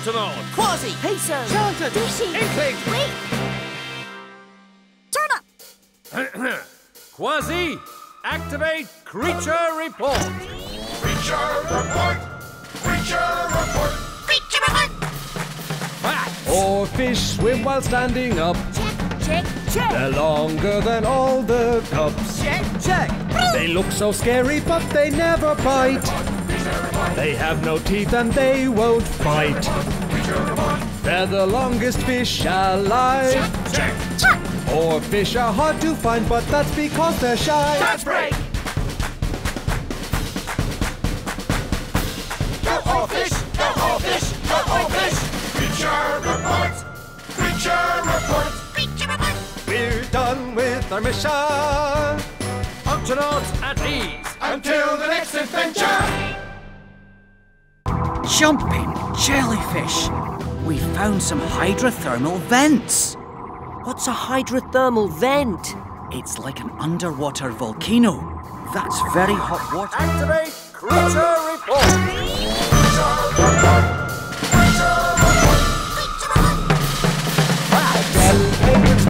Octonaut. Kwazii! Peso! Shellington! Dashi! Inkling. Wait! Turn up! Kwazii, activate creature report. Creature report! Creature report! Creature report! Facts. Oar fish swim while standing up. Check, check, check! They're longer than all the cups. Check, check! They look so scary, but they never bite. They have no teeth and they won't fight. They're the longest fish alive. Oar fish are hard to find, but that's because they're shy. Dance break! Go oar fish! Go oar fish! Go oar fish! Creature report! Creature report! Creature report! We're done with our mission. Octonauts at ease. Until the next adventure! Jumping jellyfish! We found some hydrothermal vents! What's a hydrothermal vent? It's like an underwater volcano. That's very hot water. Activate creature report.